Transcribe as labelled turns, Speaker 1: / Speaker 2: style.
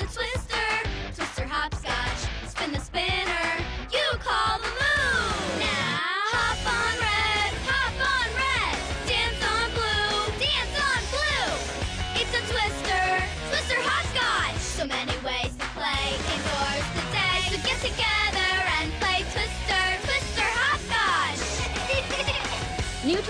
Speaker 1: It's a twister, twister hopscotch. Spin the spinner, you call the move Now hop on red, hop on red. Dance on blue, dance on blue. It's a twister, twister hopscotch. So many ways to play indoors today. So get together and play twister, twister hopscotch.
Speaker 2: New Twister